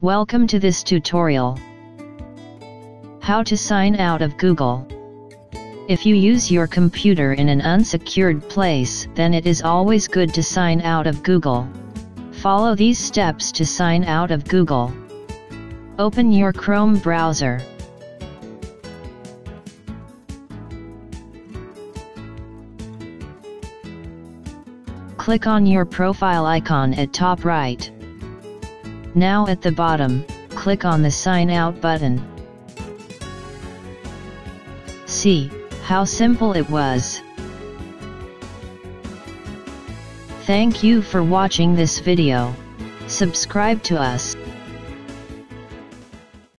Welcome to this tutorial. How to sign out of Google. If you use your computer in an unsecured place then it is always good to sign out of Google. Follow these steps to sign out of Google. Open your Chrome browser. Click on your profile icon at top right. Now at the bottom, click on the sign out button. See, how simple it was. Thank you for watching this video. Subscribe to us.